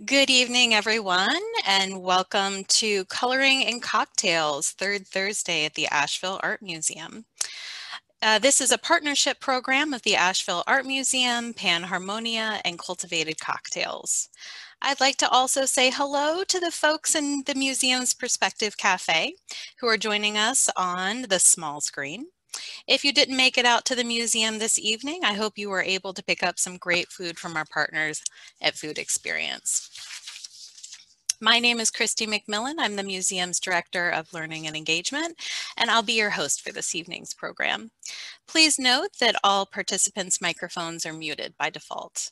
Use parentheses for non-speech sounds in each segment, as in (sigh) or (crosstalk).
Good evening, everyone, and welcome to Coloring and Cocktails, third Thursday at the Asheville Art Museum. Uh, this is a partnership program of the Asheville Art Museum, Panharmonia, and Cultivated Cocktails. I'd like to also say hello to the folks in the museum's Perspective Cafe who are joining us on the small screen. If you didn't make it out to the museum this evening, I hope you were able to pick up some great food from our partners at Food Experience. My name is Christy McMillan. I'm the museum's Director of Learning and Engagement, and I'll be your host for this evening's program. Please note that all participants' microphones are muted by default.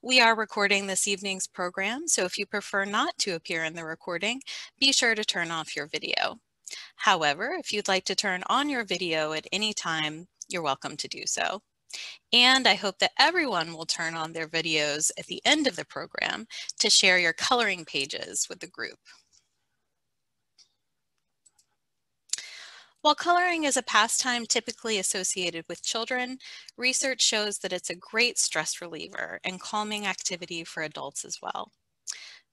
We are recording this evening's program, so if you prefer not to appear in the recording, be sure to turn off your video. However, if you'd like to turn on your video at any time, you're welcome to do so. And I hope that everyone will turn on their videos at the end of the program to share your coloring pages with the group. While coloring is a pastime typically associated with children, research shows that it's a great stress reliever and calming activity for adults as well.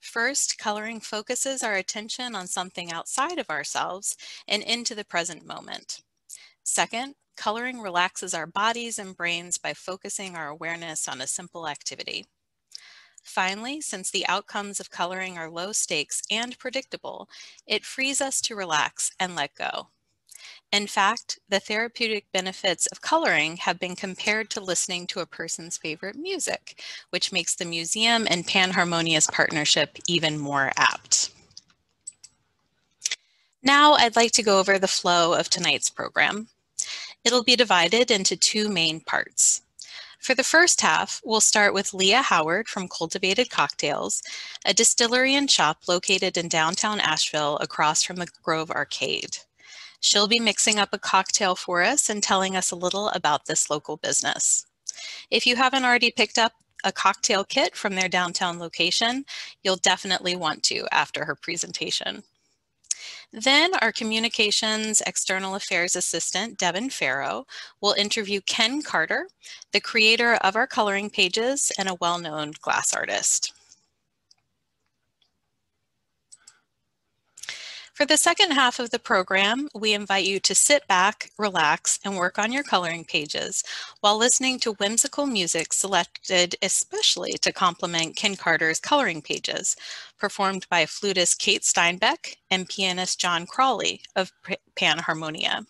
First, coloring focuses our attention on something outside of ourselves and into the present moment. Second, coloring relaxes our bodies and brains by focusing our awareness on a simple activity. Finally, since the outcomes of coloring are low stakes and predictable, it frees us to relax and let go. In fact, the therapeutic benefits of coloring have been compared to listening to a person's favorite music, which makes the museum and Panharmonia's partnership even more apt. Now I'd like to go over the flow of tonight's program. It'll be divided into two main parts. For the first half, we'll start with Leah Howard from Cultivated Cocktails, a distillery and shop located in downtown Asheville across from the Grove Arcade. She'll be mixing up a cocktail for us and telling us a little about this local business. If you haven't already picked up a cocktail kit from their downtown location, you'll definitely want to after her presentation. Then our communications external affairs assistant, Devin Farrow, will interview Ken Carder, the creator of our coloring pages and a well-known glass artist. For the second half of the program, we invite you to sit back, relax, and work on your coloring pages while listening to whimsical music selected especially to complement Ken Carder's coloring pages, performed by flutist Kate Steinbeck and pianist John Crawley of Panharmonia.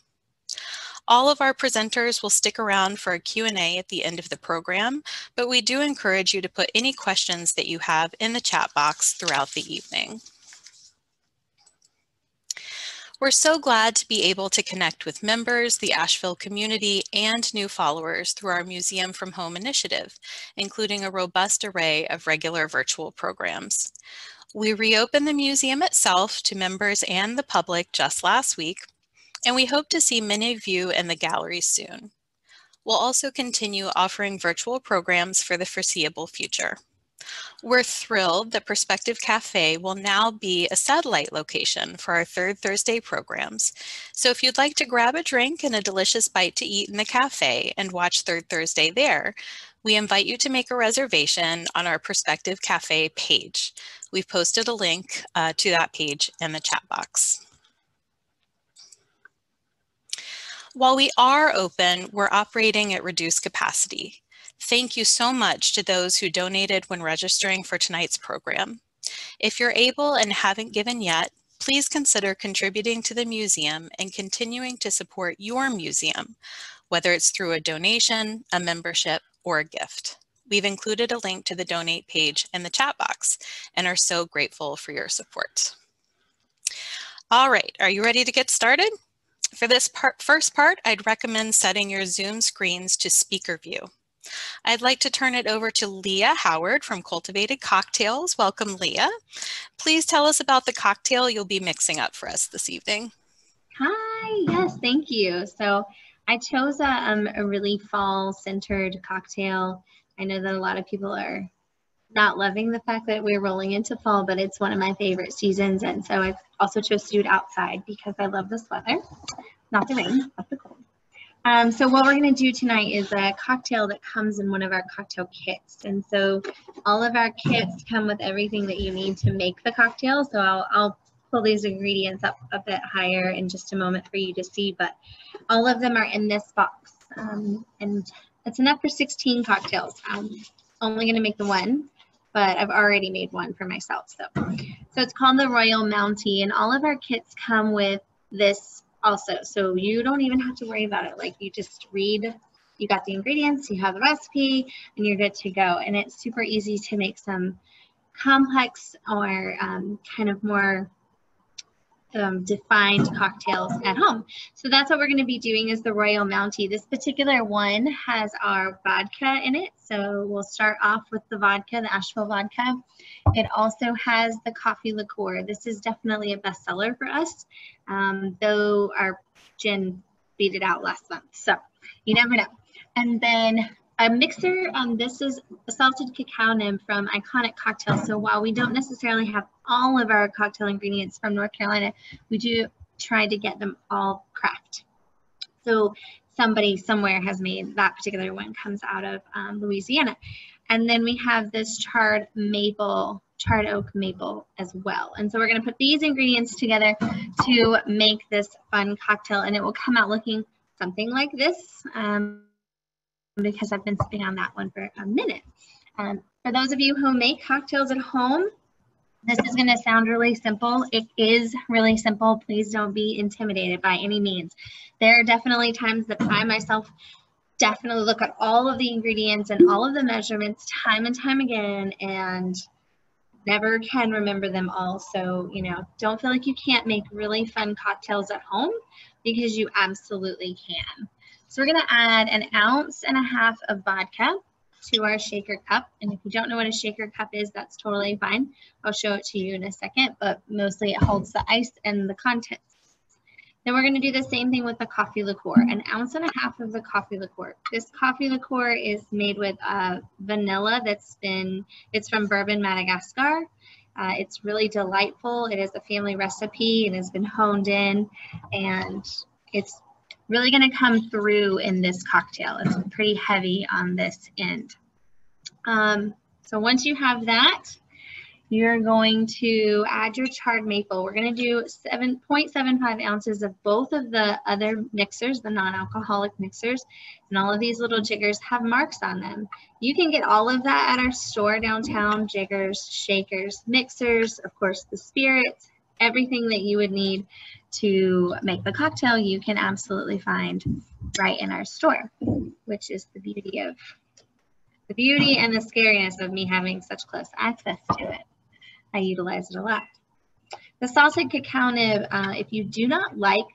All of our presenters will stick around for a Q&A at the end of the program, but we do encourage you to put any questions that you have in the chat box throughout the evening. We're so glad to be able to connect with members, the Asheville community, and new followers through our Museum from Home initiative, including a robust array of regular virtual programs. We reopened the museum itself to members and the public just last week, and we hope to see many of you in the gallery soon. We'll also continue offering virtual programs for the foreseeable future. We're thrilled that Perspective Cafe will now be a satellite location for our third Thursday programs. So if you'd like to grab a drink and a delicious bite to eat in the cafe and watch Third Thursday there, we invite you to make a reservation on our Perspective Cafe page. We've posted a link uh, to that page in the chat box. While we are open, we're operating at reduced capacity. Thank you so much to those who donated when registering for tonight's program. If you're able and haven't given yet, please consider contributing to the museum and continuing to support your museum, whether it's through a donation, a membership, or a gift. We've included a link to the donate page in the chat box and are so grateful for your support. All right, are you ready to get started? For this part, first part, I'd recommend setting your Zoom screens to speaker view. I'd like to turn it over to Leah Howard from Cultivated Cocktails. Welcome, Leah. Please tell us about the cocktail you'll be mixing up for us this evening. Hi, yes, thank you. So I chose a, um, a really fall-centered cocktail. I know that a lot of people are not loving the fact that we're rolling into fall, but it's one of my favorite seasons. And so I also chose to do it outside because I love this weather. Not the rain, but the cold. Um, so what we're going to do tonight is a cocktail that comes in one of our cocktail kits. And so all of our kits come with everything that you need to make the cocktail. So I'll, I'll pull these ingredients up a bit higher in just a moment for you to see, but all of them are in this box. Um, and it's enough for 16 cocktails. I'm only gonna make the one, but I've already made one for myself. So, so it's called the Royal Mountie and all of our kits come with this also. So you don't even have to worry about it. Like you just read you got the ingredients, you have the recipe, and you're good to go. And it's super easy to make some complex or um, kind of more um, defined cocktails at home. So that's what we're going to be doing is the Royal Mountie. This particular one has our vodka in it. So we'll start off with the vodka, the Asheville vodka. It also has the coffee liqueur. This is definitely a bestseller for us, um, though our gin beat it out last month. So you never know. And then a mixer, um, this is a salted cacao nib from Iconic Cocktails. So while we don't necessarily have all of our cocktail ingredients from North Carolina, we do try to get them all craft. So somebody somewhere has made that particular one comes out of um, Louisiana. And then we have this charred maple, charred oak maple as well. And so we're gonna put these ingredients together to make this fun cocktail and it will come out looking something like this. Um, because I've been sitting on that one for a minute. Um, for those of you who make cocktails at home, this is going to sound really simple. It is really simple. Please don't be intimidated by any means. There are definitely times that I myself definitely look at all of the ingredients and all of the measurements time and time again and never can remember them all. So, you know, don't feel like you can't make really fun cocktails at home because you absolutely can. So we're gonna add an ounce and a half of vodka to our shaker cup. And if you don't know what a shaker cup is, that's totally fine. I'll show it to you in a second, but mostly it holds the ice and the contents. Then we're gonna do the same thing with the coffee liqueur, an ounce and a half of the coffee liqueur. This coffee liqueur is made with uh, vanilla that's been, it's from Bourbon, Madagascar. Uh, it's really delightful. It is a family recipe and has been honed in and it's really going to come through in this cocktail. It's pretty heavy on this end. Um, so once you have that, you're going to add your charred maple. We're going to do 7.75 ounces of both of the other mixers, the non-alcoholic mixers, and all of these little jiggers have marks on them. You can get all of that at our store downtown, jiggers, shakers, mixers, of course the spirits, everything that you would need to make the cocktail you can absolutely find right in our store, which is the beauty of the beauty and the scariness of me having such close access to it. I utilize it a lot. The salted cacao nib, uh, if you do not like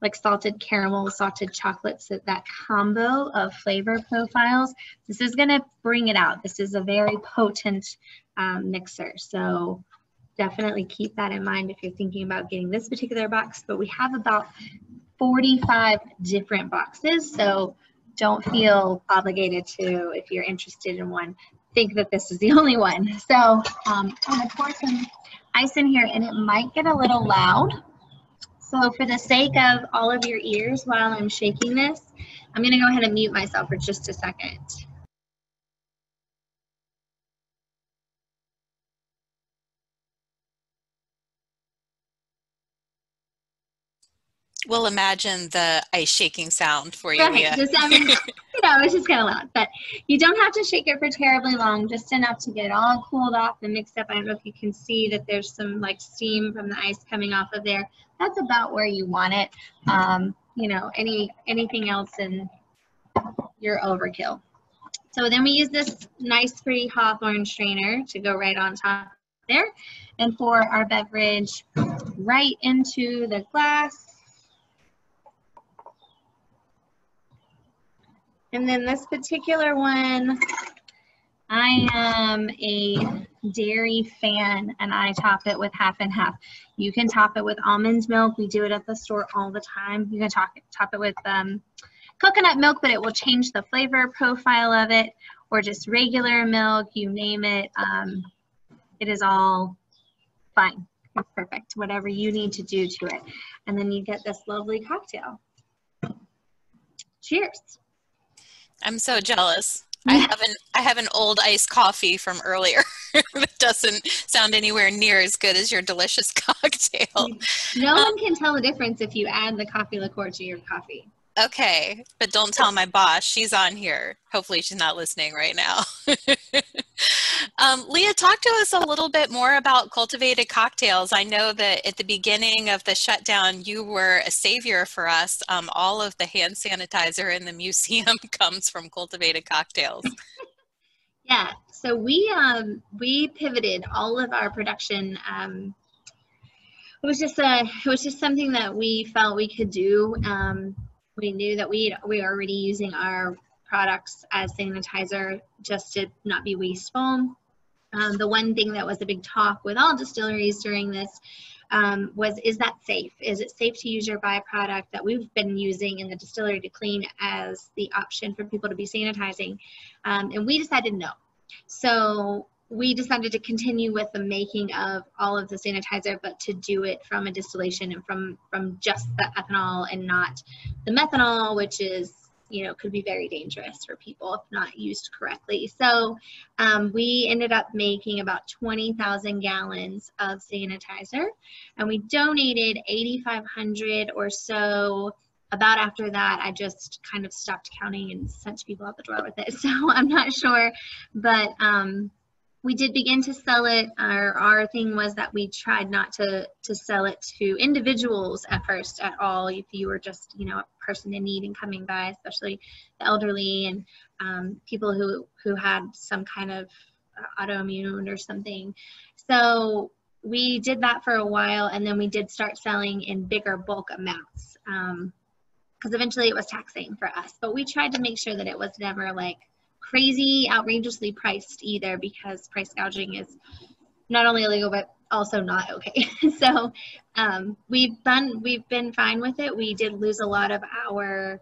like salted caramel, salted chocolates, that, that combo of flavor profiles, this is gonna bring it out. This is a very potent um, mixer. So definitely keep that in mind if you're thinking about getting this particular box, but we have about 45 different boxes. So don't feel obligated to, if you're interested in one, think that this is the (laughs) only one. So um, I'm gonna pour some ice in here and it might get a little loud. So for the sake of all of your ears while I'm shaking this, I'm gonna go ahead and mute myself for just a second. We'll imagine the ice shaking sound for you. Right, just I mean, (laughs) you know, it's just kind of loud, but you don't have to shake it for terribly long, just enough to get all cooled off and mixed up. I don't know if you can see that there's some like steam from the ice coming off of there. That's about where you want it. Um, you know, any anything else and you're overkill. So then we use this nice pretty hawthorn strainer to go right on top there and pour our beverage right into the glass And then this particular one, I am a dairy fan and I top it with half and half. You can top it with almond milk. We do it at the store all the time. You can top it, top it with um, coconut milk, but it will change the flavor profile of it or just regular milk, you name it. Um, it is all fine. It's perfect, whatever you need to do to it. And then you get this lovely cocktail. Cheers. I'm so jealous. I have an I have an old iced coffee from earlier (laughs) that doesn't sound anywhere near as good as your delicious (laughs) cocktail. No um, one can tell the difference if you add the coffee liqueur to your coffee. Okay, but don't tell my boss. She's on here. Hopefully, she's not listening right now. (laughs) um, Leah, talk to us a little bit more about cultivated cocktails. I know that at the beginning of the shutdown, you were a savior for us. Um, all of the hand sanitizer in the (laughs) museum (laughs) comes from cultivated cocktails. yeah, so we um, we pivoted all of our production. Um, it was just a it was just something that we felt we could do. Um, we knew that we we were already using our products as sanitizer just to not be wasteful. Um, the one thing that was a big talk with all distilleries during this um, was is that safe? Is it safe to use your byproduct that we've been using in the distillery to clean as the option for people to be sanitizing? Um, and we decided no. So we decided to continue with the making of all of the sanitizer, but to do it from a distillation and from from just the ethanol and not the methanol, which is you know could be very dangerous for people if not used correctly. So um, we ended up making about 20,000 gallons of sanitizer, and we donated 8,500 or so about after that, I just kind of stopped counting and sent people out the door with it. (laughs) So I'm not sure, but um, we did begin to sell it. Our, our thing was that we tried not to, to sell it to individuals at first at all. If you were just, you know, person in need and coming by, especially the elderly and um, people who, who had some kind of uh, autoimmune or something. So we did that for a while and then we did start selling in bigger bulk amounts because um, eventually it was taxing for us. But we tried to make sure that it was never like crazy, outrageously priced either because price gouging is not only illegal but also not okay. (laughs) so um, we've done we've been fine with it. We did lose a lot of our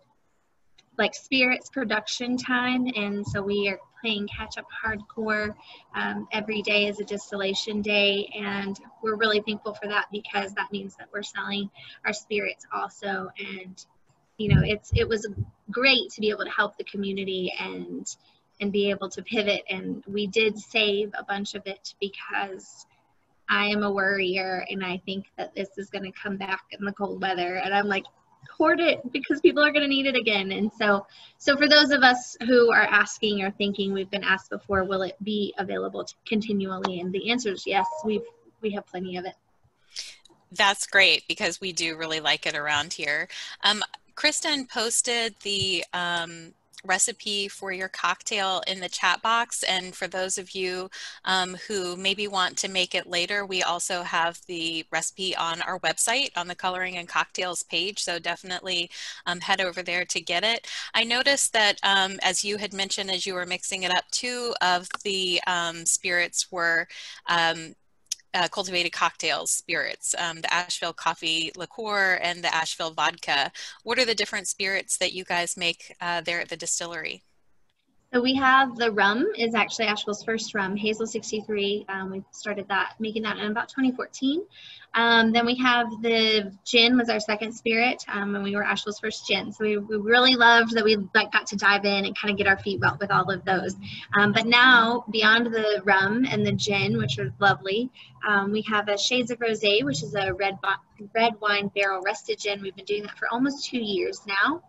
like spirits production time, and so we are playing catch up hardcore. Um, every day is a distillation day, and we're really thankful for that because that means that we're selling our spirits also. And you know, it's it was great to be able to help the community and and be able to pivot. And we did save a bunch of it because I am a worrier and I think that this is going to come back in the cold weather. And I'm like, hoard it because people are going to need it again. And so, so for those of us who are asking or thinking, we've been asked before, will it be available continually? And the answer is yes. We've we have plenty of it. That's great because we do really like it around here. Um, Kristen posted the um, recipe for your cocktail in the chat box. And for those of you um, who maybe want to make it later, we also have the recipe on our website on the Coloring and Cocktails page. So definitely um, head over there to get it. I noticed that um, as you had mentioned, as you were mixing it up, two of the um, spirits were um, uh, cultivated cocktails, spirits, um, the Asheville coffee liqueur and the Asheville vodka. What are the different spirits that you guys make uh, there at the distillery? So we have the rum is actually Asheville's first rum, Hazel 63. Um, we started that, making that in about 2014. Um, then we have the gin was our second spirit, um, and we were Asheville's first gin. So we, we really loved that we like got to dive in and kind of get our feet wet with all of those. Um, but now beyond the rum and the gin, which are lovely, um, we have a Shades of Rosé, which is a red red wine barrel rested gin. We've been doing that for almost two years now.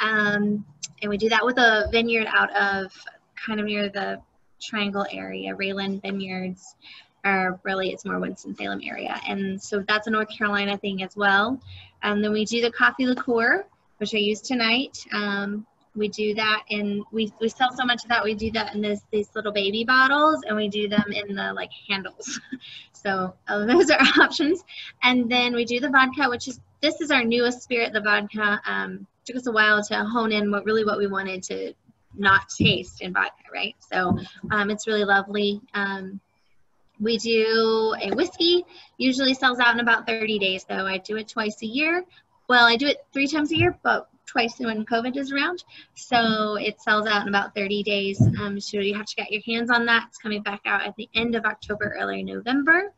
Um, and we do that with a vineyard out of kind of near the Triangle area, RayLen Vineyards, or really it's more Winston-Salem area. And so that's a North Carolina thing as well. And then we do the coffee liqueur, which I use tonight. Um, we do that and we, we sell so much of that we do that in this these little baby bottles and we do them in the like handles (laughs) so uh, those are (laughs) options and then we do the vodka which is this is our newest spirit the vodka um, took us a while to hone in what really what we wanted to not taste in vodka, right? So um, it's really lovely. Um, we do a whiskey, usually sells out in about 30 days though. I do it twice a year. Well, I do it three times a year, but twice when COVID is around. So it sells out in about 30 days. Um, so you have to get your hands on that. It's coming back out at the end of October, early November.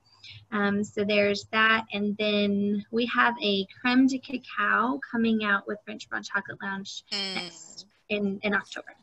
Um, so there's that. And then we have a creme de cacao coming out with French Broad Chocolate Lounge mm. next in, in October.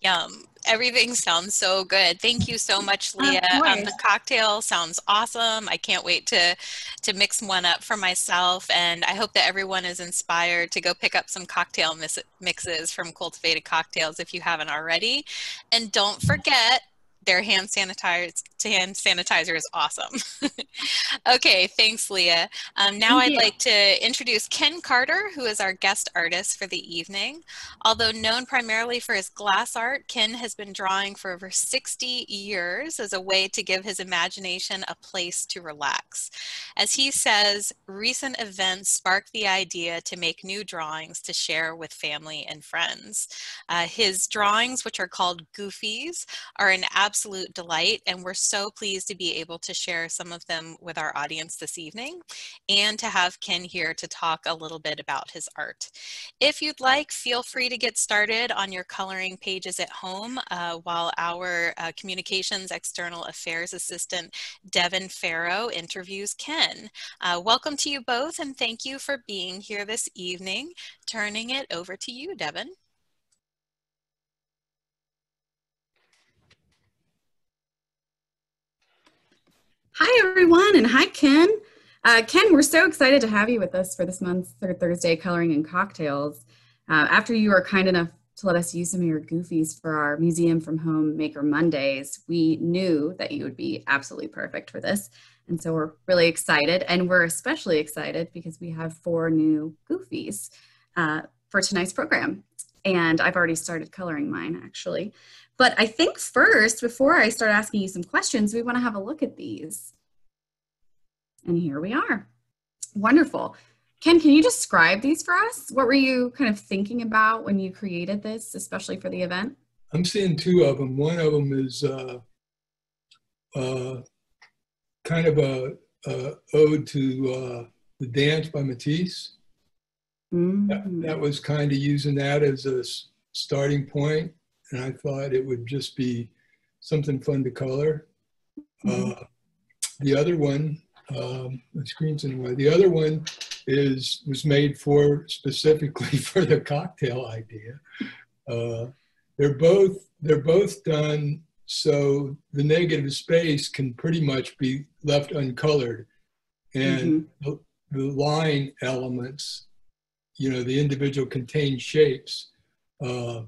Yum. Everything sounds so good. Thank you so much, Leah. Um, the cocktail sounds awesome. I can't wait to to mix one up for myself, and I hope that everyone is inspired to go pick up some cocktail mixes from Cultivated Cocktails if you haven't already. And don't forget their hand sanitizer to hand sanitizer is awesome. (laughs) okay, thanks, Leah. Um, now Thank I'd you. like to introduce Ken Carder, who is our guest artist for the evening. Although known primarily for his glass art, Ken has been drawing for over 60 years as a way to give his imagination a place to relax. As he says, recent events sparked the idea to make new drawings to share with family and friends. Uh, his drawings, which are called Goofies, are an absolute absolute delight, and we're so pleased to be able to share some of them with our audience this evening and to have Ken here to talk a little bit about his art. If you'd like, feel free to get started on your coloring pages at home uh, while our uh, Communications External Affairs Assistant, Devin Farrow, interviews Ken. Uh, welcome to you both, and thank you for being here this evening. Turning it over to you, Devin. Hi, everyone, and hi, Ken. Uh, Ken, we're so excited to have you with us for this month's Third Thursday Coloring and Cocktails. Uh, after you were kind enough to let us use some of your goofies for our Museum from Home Maker Mondays, we knew that you would be absolutely perfect for this. And so we're really excited, and we're especially excited because we have four new goofies uh, for tonight's program. And I've already started coloring mine, actually. But I think first, before I start asking you some questions, we want to have a look at these. And here we are. Wonderful. Ken, can you describe these for us? What were you kind of thinking about when you created this, especially for the event? I'm seeing two of them. One of them is uh, uh, kind of a, a ode to uh, the dance by Matisse. Mm-hmm. That, that was kind of using that as a starting point and I thought it would just be something fun to color. Mm-hmm. Uh, the other one, um, the screen's in the way. The other one is was made for specifically (laughs) for the cocktail idea. Uh, they're both they're both done so the negative space can pretty much be left uncolored, and mm-hmm. the, the, line elements, you know, the individual contained shapes. Uh,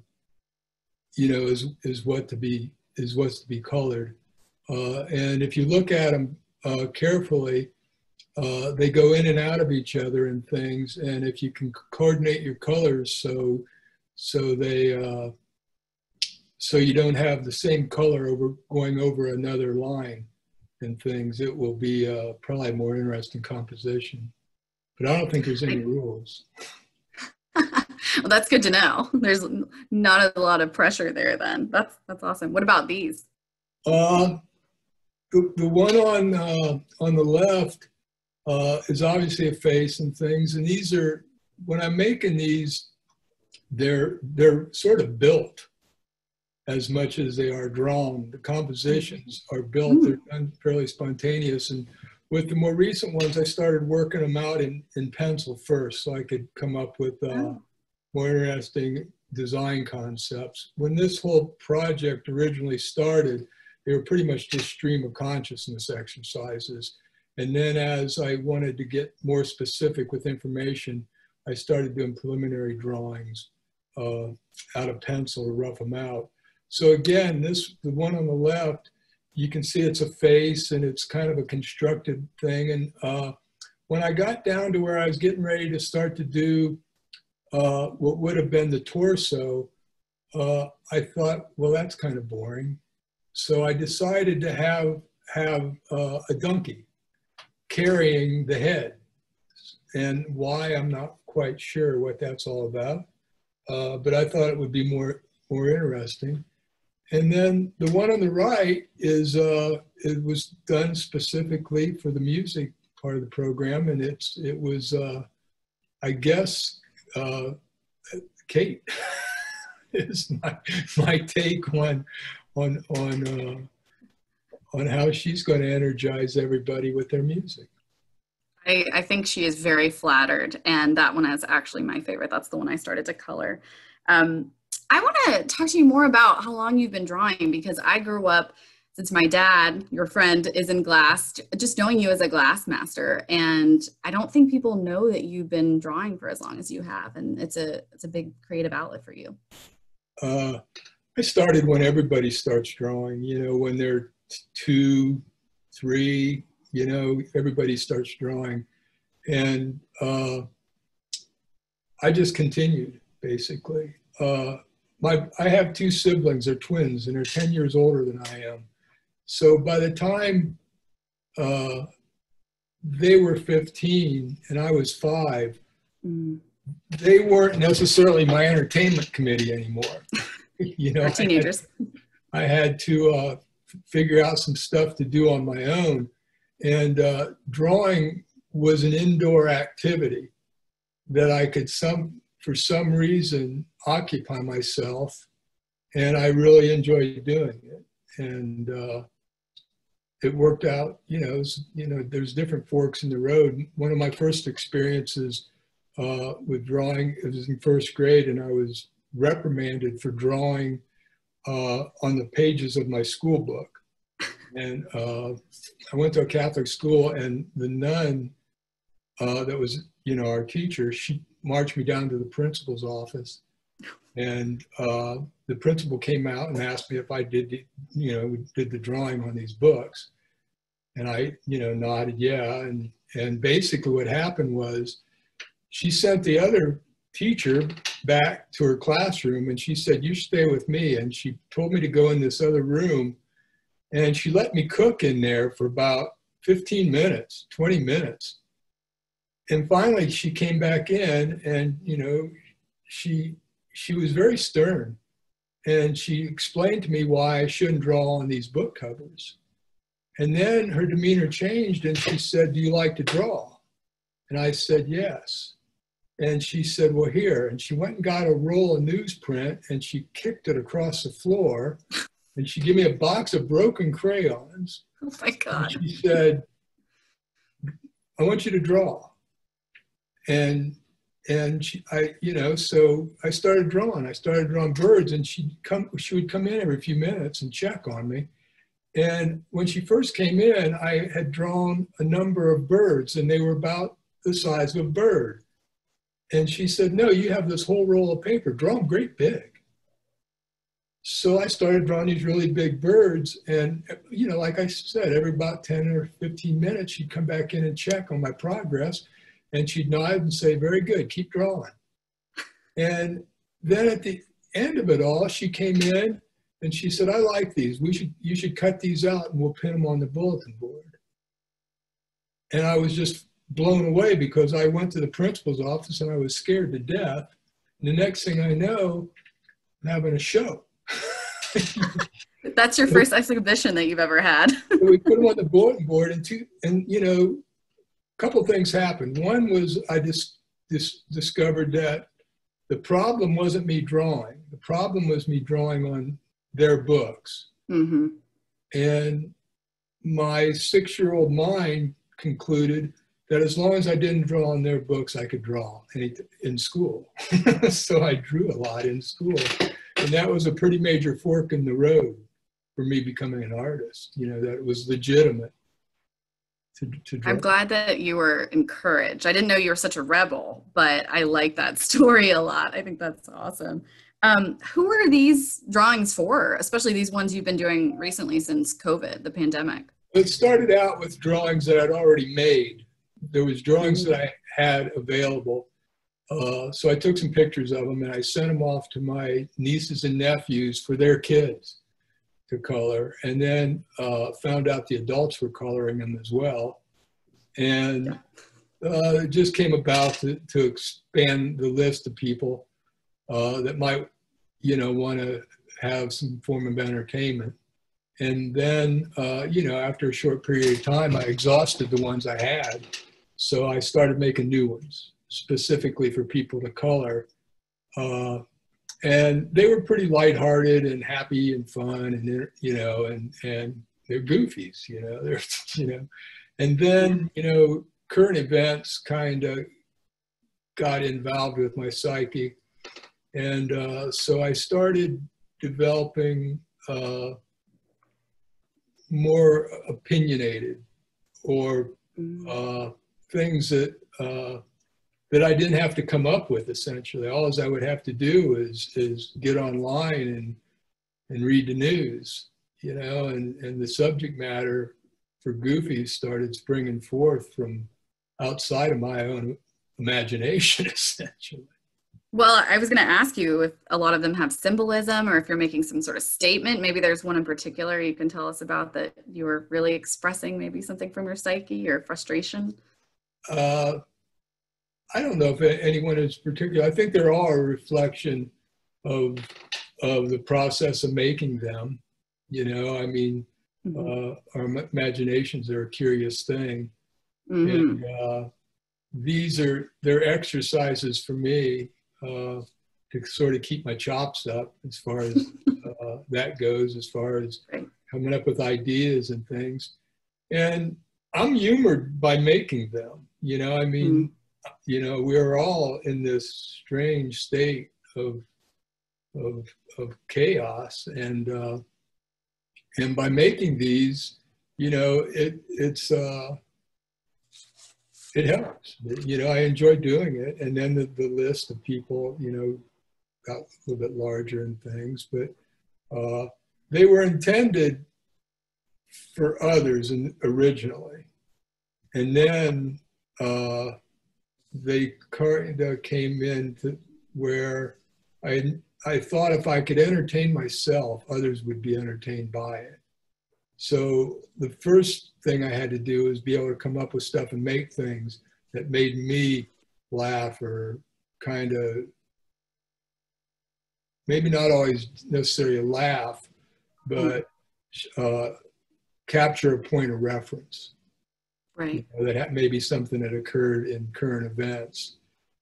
you know, is, is what to be, is what's to be colored. Uh, and if you look at them uh, carefully, uh, they go in and out of each other and things. And if you can coordinate your colors so, so they, uh, so you don't have the same color over going over another line and things, it will be uh, probably more interesting composition. But I don't think there's any rules. (laughs) well, that's good to know. There's not a lot of pressure there then. That's that's awesome. What about these? Uh, the, the one on uh, on the left uh, is obviously a face and things, and these are when I'm making these, they're they're sort of built as much as they are drawn. The compositions are built; mm. they're done fairly spontaneous. And with the more recent ones, I started working them out in in pencil first, so I could come up with. Uh, oh more interesting design concepts. When this whole project originally started, they were pretty much just stream of consciousness exercises. And then as I wanted to get more specific with information, I started doing preliminary drawings uh, out of pencil to rough them out. So again, this the one on the left, you can see it's a face and it's kind of a constructed thing. And uh, when I got down to where I was getting ready to start to do uh, what would have been the torso, uh, I thought, well, that's kind of boring. So I decided to have, have uh, a donkey carrying the head. And why, I'm not quite sure what that's all about. Uh, but I thought it would be more, more interesting. And then the one on the right is, uh, it was done specifically for the music part of the program. And it's, it was, I guess, uh, Kate (laughs) is my, my take on on on uh, on how she's going to energize everybody with their music. I, I think she is very flattered, and that one is actually my favorite. That's the one I started to color. Um, I want to talk to you more about how long you've been drawing because I grew up since my dad, your friend, is in glass, just knowing you as a glass master. And I don't think people know that you've been drawing for as long as you have. And it's a it's a big creative outlet for you. Uh, I started when everybody starts drawing, you know, when they're two, three, you know, everybody starts drawing. And uh, I just continued basically. Uh, my, I have two siblings, they're twins, and they're 10 years older than I am. So by the time uh, they were 15 and I was five, mm. they weren't necessarily my entertainment committee anymore. (laughs) you know, teenagers. I had, I had to uh, figure out some stuff to do on my own. And uh, drawing was an indoor activity that I could some for some reason occupy myself, and I really enjoyed doing it. And uh, it worked out. You know, was, you know, there's different forks in the road. One of my first experiences uh, with drawing it was in first grade, and I was reprimanded for drawing uh, on the pages of my school book. And uh, I went to a Catholic school, and the nun uh, that was, you know, our teacher, she marched me down to the principal's office. And uh, the principal came out and asked me if I did, the, you know, did the drawing on these books. And I, you know, nodded, yeah. And, and basically what happened was she sent the other teacher back to her classroom and she said, you stay with me. And she told me to go in this other room and she let me cook in there for about 15 minutes, 20 minutes and finally she came back in and you know she she was very stern and she explained to me why i shouldn't draw on these book covers. And then her demeanor changed and she said do you like to draw? And i said yes. And she said well here. And she went and got a roll of newsprint and she kicked it across the floor and she gave me a box of broken crayons. Oh my god. And she said i want you to draw. And and she, I, you know, so I started drawing. I started drawing birds, and she'd come. She would come in every few minutes and check on me. And when she first came in, I had drawn a number of birds, and they were about the size of a bird. And she said, "No, you have this whole roll of paper. Draw them great big." So I started drawing these really big birds, and you know, like I said, every about ten or fifteen minutes, she'd come back in and check on my progress and she'd nod and say, Very good, keep drawing. And then at the end of it all, she came in and she said, I like these. We should, you should cut these out and we'll pin them on the bulletin board. And I was just blown away because I went to the principal's office and I was scared to death. And the next thing I know, I'm having a show. (laughs) That's your first exhibition that you've ever had. (laughs) we put them on the bulletin board and two, and you know, couple things happened. One was I just, just discovered that the problem wasn't me drawing. The problem was me drawing on their books. Mm-hmm. And my six-year-old mind concluded that as long as I didn't draw on their books, I could draw in school. (laughs) so I drew a lot in school. And that was a pretty major fork in the road for me becoming an artist, you know, that was legitimate to, to I'm glad that you were encouraged. I didn't know you were such a rebel, but I like that (laughs) story a lot. I think that's awesome. Um, who are these drawings for, especially these ones you've been doing recently since COVID, the pandemic? It started out with drawings that I'd already made. There was drawings that I had available. Uh, so I took some pictures of them and I sent them off to my nieces and nephews for their kids to color, and then uh, found out the adults were coloring them as well. And uh, it just came about to, to expand the list of people uh, that might, you know, want to have some form of entertainment. And then, uh, you know, after a short period of time, I exhausted the ones I had. So I started making new ones specifically for people to color. And they were pretty lighthearted and happy and fun and you know and and they're goofies you know (laughs) they're you know and then you know current events kind of got involved with my psyche And uh, so I started developing uh, more opinionated or Mm. uh, things that uh, that I didn't have to come up with. Essentially, all I would have to do is is get online and and read the news, you know, and and the subject matter for Goofy started springing forth from outside of my own imagination, (laughs) essentially. Well, I was going to ask you if a lot of them have symbolism or if you're making some sort of statement. Maybe there's one in particular you can tell us about that you were really expressing maybe something from your psyche or frustration. Uh, I don't know if anyone is particular. I think they're all a reflection of of the process of making them. You know, I mean, mm-hmm. uh, our imaginations are a curious thing, mm-hmm. and uh, these are they're exercises for me uh, to sort of keep my chops up as far as (laughs) uh, that goes, as far as coming up with ideas and things. And I'm humored by making them. You know, I mean, mm. You know, we're all in this strange state of of of chaos, and uh, and by making these, you know, it it's uh, it helps. You know, I enjoy doing it. And then the, the list of people, you know, got a little bit larger and things, but uh, they were intended for others in, originally. And then uh, they came in to where I, I thought if I could entertain myself, others would be entertained by it. So the first thing I had to do was be able to come up with stuff and make things that made me laugh or kind of maybe not always necessarily laugh, but uh, capture a point of reference. Right. You know, that may be something that occurred in current events,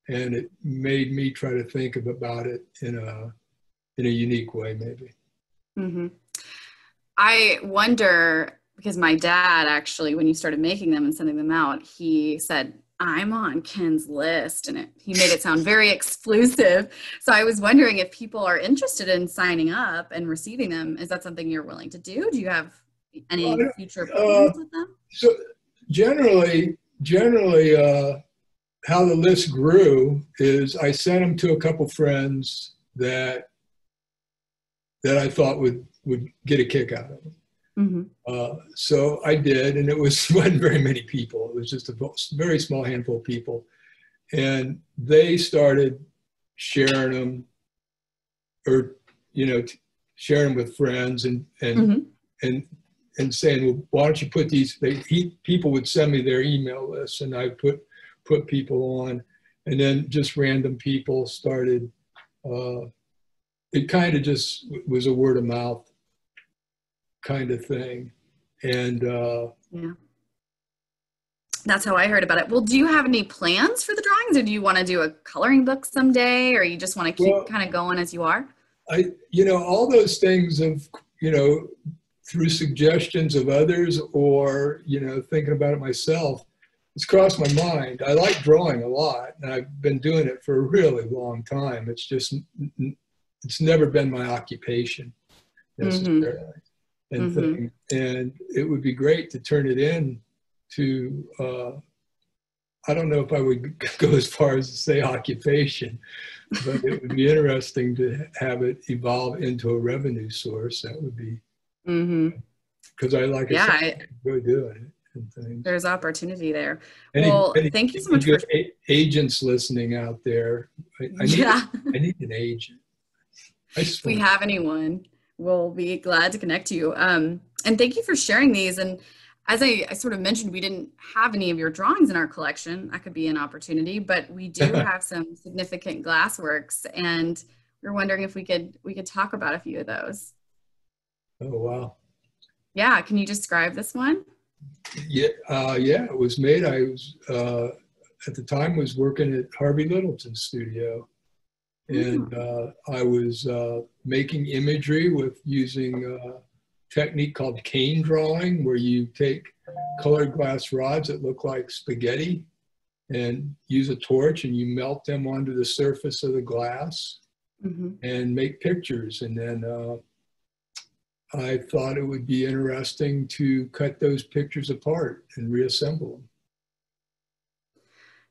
and it made me try to think of, about it in a in a unique way, maybe. Mm-hmm. I wonder because my dad actually, when you started making them and sending them out, he said, I'm on Ken's list, and it, he made it sound very exclusive. So I was wondering if people are interested in signing up and receiving them. Is that something you're willing to do? Do you have any uh, future plans uh, with them? So generally, generally, uh, how the list grew is I sent them to a couple friends that that I thought would would get a kick out of them. Mm-hmm. Uh, so I did, and it was (laughs) wasn't very many people. It was just a very small handful of people, and they started sharing them, or you know, t- sharing them with friends, and and mm-hmm. and and saying, well, why don't you put these? They, he, people would send me their email lists, and I put put people on, and then just random people started. Uh, it kind of just was a word of mouth kind of thing. And uh, yeah, that's how I heard about it. Well, do you have any plans for the drawings, or do you want to do a coloring book someday, or you just want to keep well, kind of going as you are? I, you know, all those things of, you know, through suggestions of others, or you know, thinking about it myself, it's crossed my mind. I like drawing a lot, and I've been doing it for a really long time. It's just, it's never been my occupation necessarily. Mm-hmm and mm-hmm. And it would be great to turn it in to, uh, I don't know if I would (laughs) go as far as to say occupation, but it would be interesting to have it evolve into a revenue source. That would be, because mm-hmm. I like yeah, I, go doing it. There's opportunity there. Any, well, any, thank you so much for agents listening out there. I, I need, yeah. I need an agent. If we have anyone, we'll be glad to connect to you. Um, and thank you for sharing these. And as I, I, sort of mentioned, we didn't have any of your drawings in our collection. That could be an opportunity, but we do (laughs) have some significant glass works, and we are wondering if we could we could talk about a few of those. Oh wow! Yeah, can you describe this one? Yeah, uh, yeah, it was made. I was uh, at the time was working at Harvey Littleton's studio, and hmm. uh, I was uh, making imagery with using a technique called cane drawing, where you take colored glass rods that look like spaghetti and use a torch and you melt them onto the surface of the glass. mm-hmm. and make pictures. And then uh, I thought it would be interesting to cut those pictures apart and reassemble them.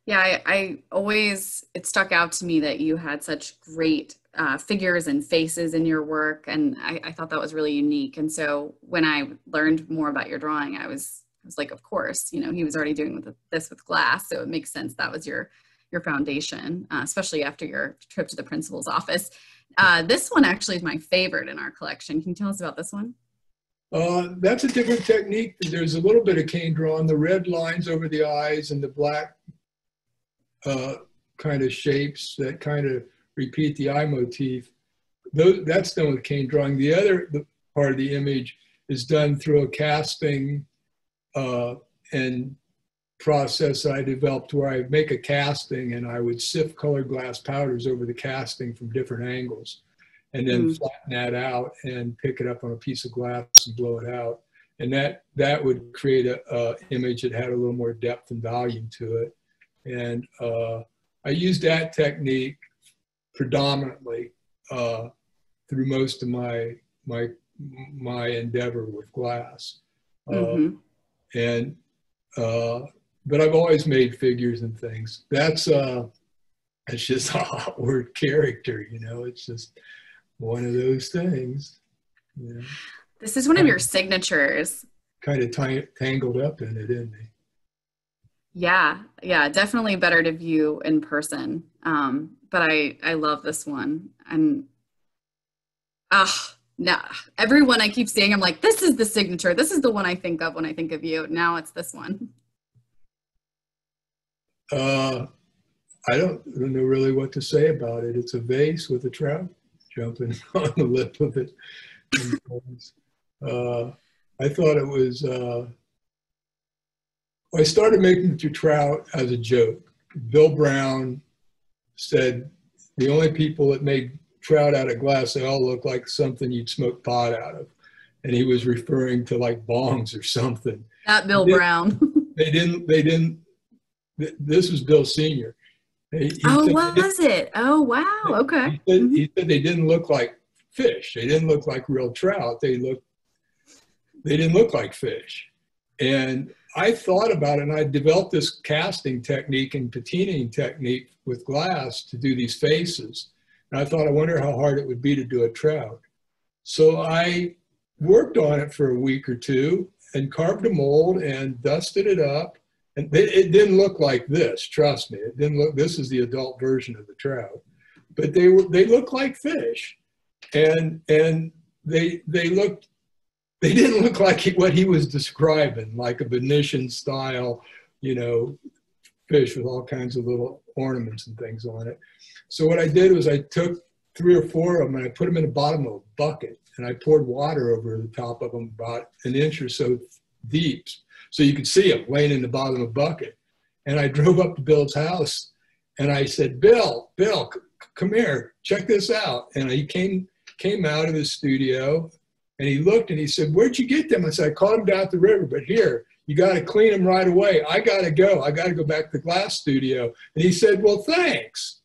Yeah, I, I always, it stuck out to me that you had such great uh, figures and faces in your work. And I, I, thought that was really unique. And so when I learned more about your drawing, I was, I was like, of course, you know, he was already doing with this with glass. So it makes sense that was your, your foundation, uh, especially after your trip to the principal's office. Uh, this one actually is my favorite in our collection. Can you tell us about this one? Uh, that's a different technique. There's a little bit of cane drawn, the red lines over the eyes and the black uh, kind of shapes that kind of repeat the eye motif. Those, that's done with cane drawing. The other the part of the image is done through a casting uh, and process that I developed where I make a casting and I would sift colored glass powders over the casting from different angles and then mm. flatten that out and pick it up on a piece of glass and blow it out. And that, that would create a, a image that had a little more depth and volume to it. And uh, I used that technique predominantly uh, through most of my, my, my endeavor with glass. Uh, mm-hmm. And uh, but I've always made figures and things. That's uh, it's just a hot word character, you know. It's just one of those things. You know? This is one of your signatures. Kind of t- tangled up in it, isn't he? Yeah, yeah, definitely better to view in person. Um, but I I love this one, and ah, no, everyone I keep seeing, I'm like, this is the signature. This is the one I think of when I think of you. Now it's this one. (laughs) Uh, I don't know really what to say about it. It's a vase with a trout jumping (laughs) on the lip of it. uh, I thought it was, uh, I started making the trout as a joke. Bill Brown said the only people that made trout out of glass, they all look like something you'd smoke pot out of. And he was referring to like bongs or something. Not Bill they Brown. (laughs) they didn't, they didn't this was Bill Senior. He, he oh, what was it? Oh, wow. Okay. He said, mm-hmm. he said, they didn't look like fish. They didn't look like real trout. They looked. They didn't look like fish. And I thought about it, and I developed this casting technique and patinaing technique with glass to do these faces. And I thought, I wonder how hard it would be to do a trout. So I worked on it for a week or two and carved a mold and dusted it up and it didn't look like this. Trust me, it didn't look. This is the adult version of the trout, but they were they look like fish, and and they they looked. They didn't look like he, what he was describing, like a Venetian style, you know, fish with all kinds of little ornaments and things on it. So what I did was I took three or four of them and I put them in the bottom of a bucket and I poured water over the top of them about an inch or so deep so you could see him laying in the bottom of a bucket. And I drove up to Bill's house and I said, Bill, Bill, c- come here, check this out. And he came came out of his studio and he looked and he said, Where'd you get them? I said, I caught them down the river, but here, you got to clean them right away. I got to go. I got to go back to the glass studio. And he said, Well, thanks.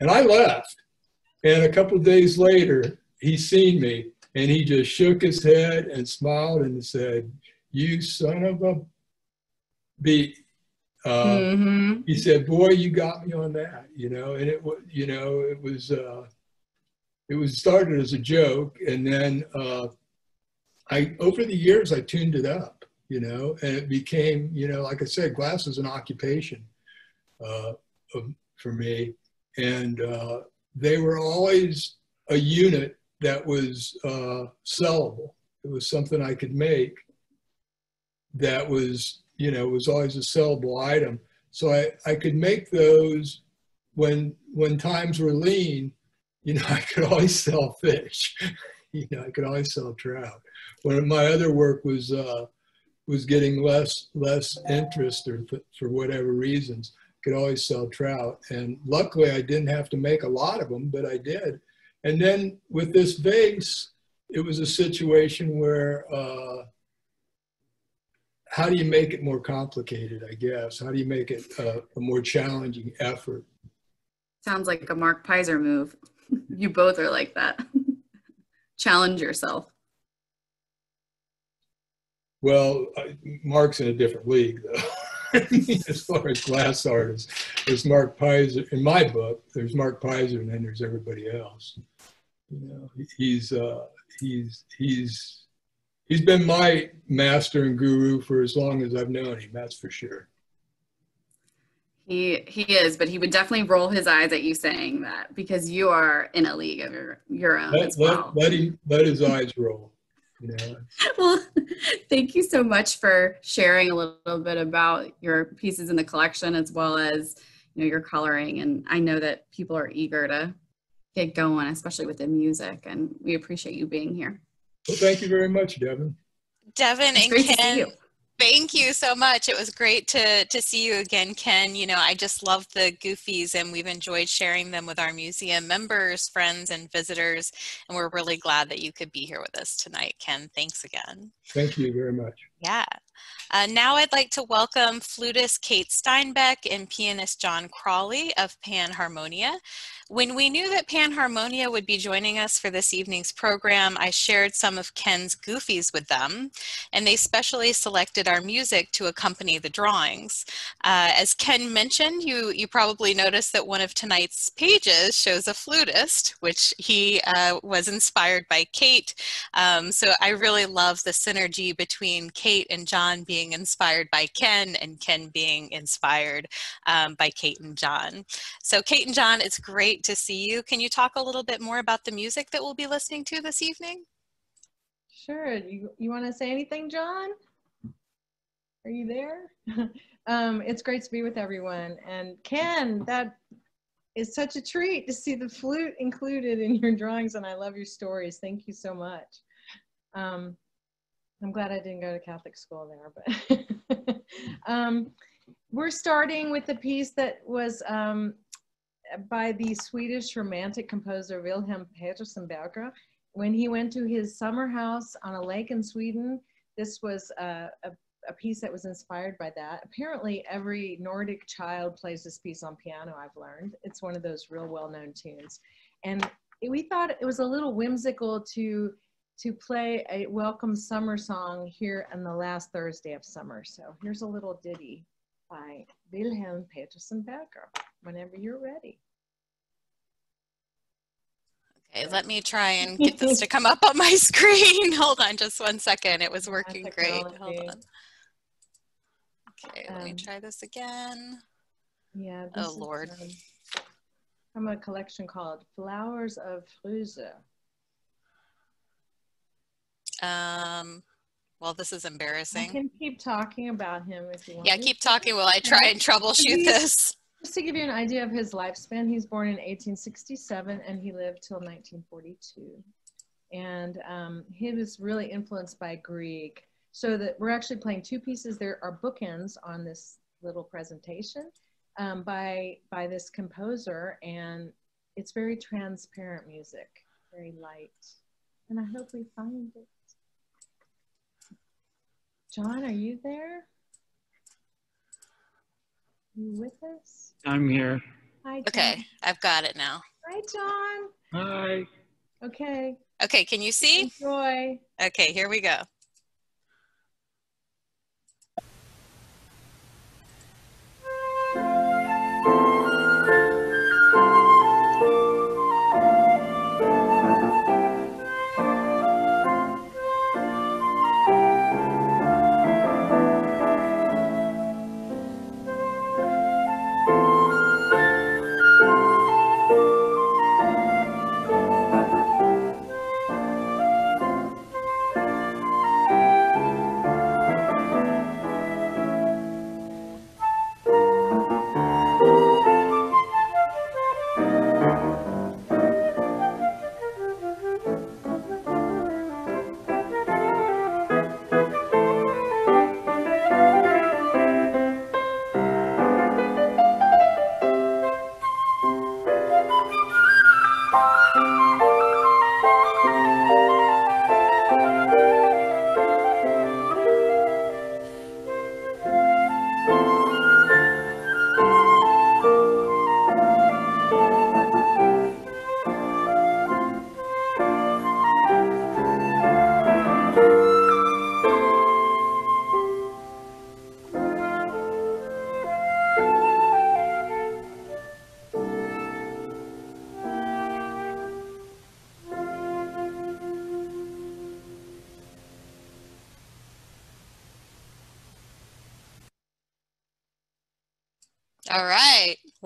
And I left. And a couple days later, he seen me and he just shook his head and smiled and said, you son of a. Uh, mm-hmm. He said, "Boy, you got me on that," you know. And it was, you know, it was, uh, it was started as a joke, and then uh, I, over the years, I tuned it up, you know, and it became, you know, like I said, glass is an occupation uh, of, for me, and uh, they were always a unit that was uh, sellable. It was something I could make that was, you know, was always a sellable item. So I, I could make those when when times were lean, you know, (laughs) I could always sell fish. (laughs) you know, I could always sell trout. When my other work was uh, was getting less less interest or for whatever reasons, could always sell trout. And luckily, I didn't have to make a lot of them, but I did. And then with this vase, it was a situation where uh, how do you make it more complicated, I guess? How do you make it a, a more challenging effort? Sounds like a Mark Peiser move. (laughs) you both are like that. (laughs) Challenge yourself. Well, Mark's in a different league, though. (laughs) as far as glass artists, there's Mark Peiser. In my book, there's Mark Peiser, and then there's everybody else. You know, he's uh, he's he's he's been my master and guru for as long as I've known him. That's for sure. He he is, but he would definitely roll his eyes at you saying that because you are in a league of your your own let, as well. Let, let him let his eyes roll. You know. (laughs) well, thank you so much for sharing a little bit about your pieces in the collection as well as you know your coloring. And I know that people are eager to get going, especially with the music. And we appreciate you being here. Well, thank you very much, Devin. Devin and Ken, Thank you so much. It was great to to see you again, Ken. You know, I just love the goofies and we've enjoyed sharing them with our museum members, friends, and visitors. And we're really glad that you could be here with us tonight, Ken. Thanks again. Thank you very much. Yeah. Uh, now I'd like to welcome flutist Kate Steinbeck and pianist John Crawley of Panharmonia. When we knew that Panharmonia would be joining us for this evening's program, I shared some of Ken's goofies with them, and they specially selected our music to accompany the drawings. Uh, as Ken mentioned, you, you probably noticed that one of tonight's pages shows a flutist, which he uh, was inspired by Kate. Um, so I really love the synergy between Kate and John being inspired by Ken and Ken being inspired um, by Kate and John. So Kate and John, it's great great to see you. Can you talk a little bit more about the music that we'll be listening to this evening? Sure. You, you want to say anything, John? Are you there? (laughs) um, it's great to be with everyone. And Ken, that is such a treat to see the flute included in your drawings, and I love your stories. Thank you so much. Um, I'm glad I didn't go to Catholic school there, but (laughs) um, we're starting with a piece that was um, by the Swedish romantic composer Wilhelm Peterson-Berger. When he went to his summer house on a lake in Sweden, this was a, a piece that was inspired by that. Apparently, every Nordic child plays this piece on piano, I've learned. It's one of those real well-known tunes. And we thought it was a little whimsical to to play a welcome summer song here on the last Thursday of summer. So here's a little ditty by Wilhelm Peterson-Berger, whenever you're ready. Okay, let me try and get this to come up on my (laughs) screen. Hold on just one second. It was working great. Hold on. Okay, let me um, try this again. Yeah. oh, Lord. um, from a collection called Flowers of Frise. Um, well, this is embarrassing. I can keep talking about him if you want. Yeah, keep talking while I try and troubleshoot this. Just to give you an idea of his lifespan, he's born in 1867 and he lived till 1942. And um, he was really influenced by Grieg. So that we're actually playing two pieces. There are bookends on this little presentation um, by by this composer, and it's very transparent music, very light. And I hope we find it. John, are you there? You with us? I'm here. Hi. John. Okay, I've got it now. Hi, John. Hi. Okay. Okay, can you see? Enjoy. Okay, here we go.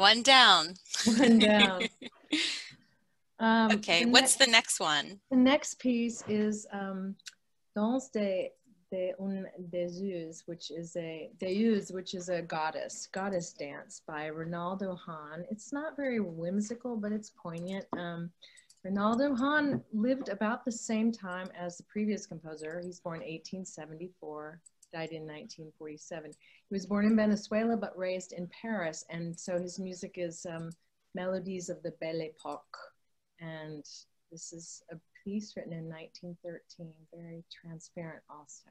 One down. One (laughs) down. Um, Okay, the what's ne- the next one? the next piece is um, Danse de, de un deuse, which is a deuse, which is a goddess, goddess dance by Reynaldo Hahn. It's not very whimsical, but it's poignant. Um, Reynaldo Hahn lived about the same time as the previous composer. He's born 1874, died in 1947. He was born in Venezuela but raised in Paris, and so his music is um, melodies of the Belle Epoque. And this is a piece written in 1913, very transparent also.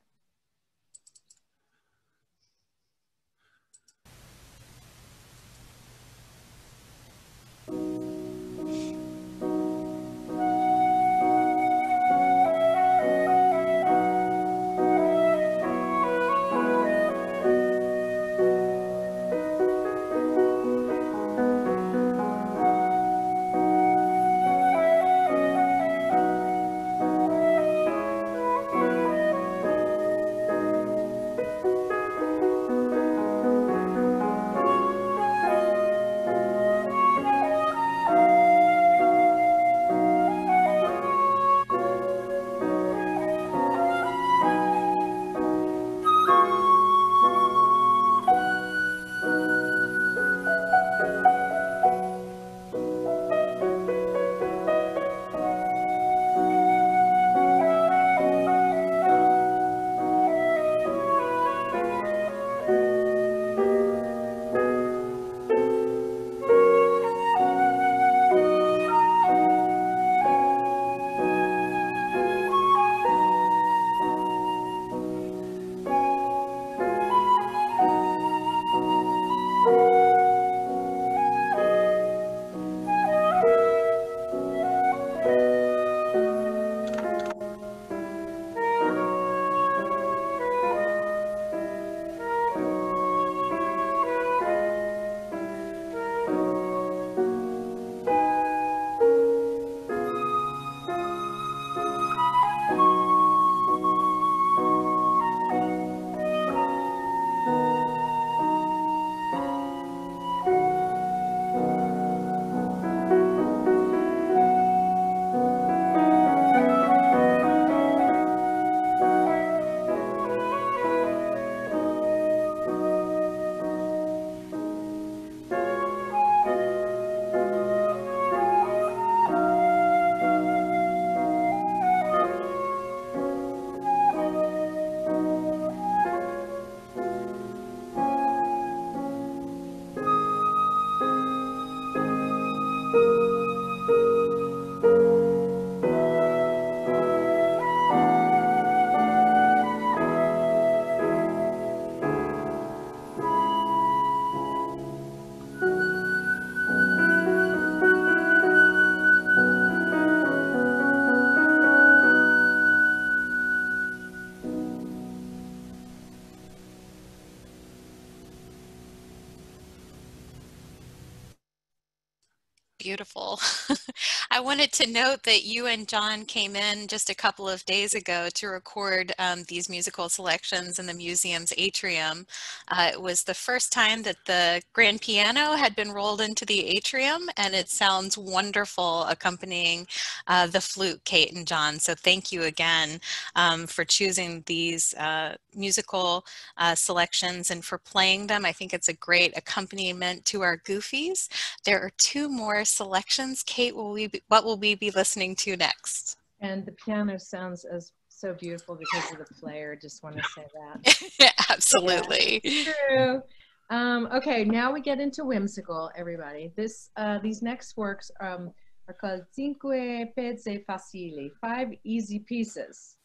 Wanted to note that you and John came in just a couple of days ago to record um, these musical selections in the museum's atrium. Uh, it was the first time that the grand piano had been rolled into the atrium, and it sounds wonderful accompanying uh, the flute, Kate and John. So thank you again um, for choosing these uh, musical uh, selections and for playing them. I think it's a great accompaniment to our Goofies. There are two more selections. Kate, will we be, what will we be listening to next? And the piano sounds as so beautiful because of the player. Just want to say that. (laughs) Absolutely. True. Um, okay, now we get into whimsical, everybody. This, uh, these next works um, are called Cinque Pezzi Facili, five easy pieces.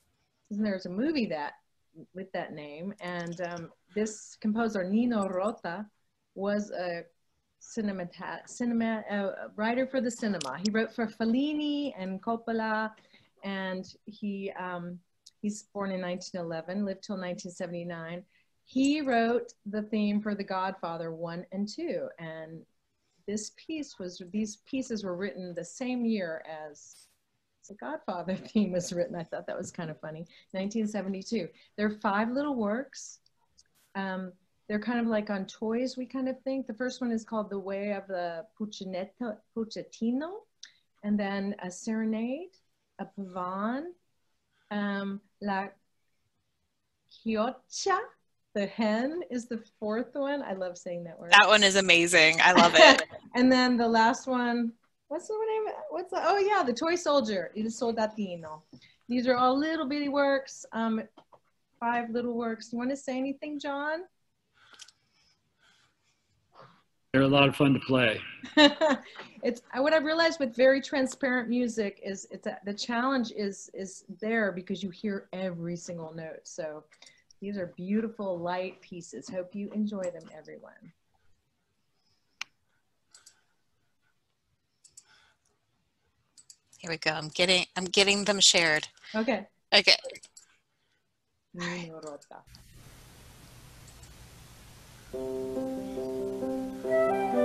And there's a movie that with that name, and um, this composer Nino Rota was a cinema, cinema uh, writer for the cinema. He wrote for Fellini and Coppola, and he um, he's born in 1911, lived till 1979. He wrote the theme for The Godfather one and two, and this piece was these pieces were written the same year as the Godfather (laughs) theme was written. I thought that was kind of funny. 1972. They're five little works. Um, they're kind of like on toys, we kind of think. The first one is called The Way of the Puccinetto, Puccettino, and then a serenade, a pavan, um, La Chioccia, the hen is the fourth one. I love saying that word. That one is amazing. I love it. (laughs) and then the last one, what's the name? What's the, oh yeah, the toy soldier, Il Soldatino. These are all little bitty works, um, five little works. Do You want to say anything, John? They're a lot of fun to play. (laughs) it's what I've realized with very transparent music is it's a, the challenge is is there because you hear every single note. So these are beautiful light pieces. Hope you enjoy them, everyone. Here we go. I'm getting I'm getting them shared. Okay. Okay. All right. Thank you.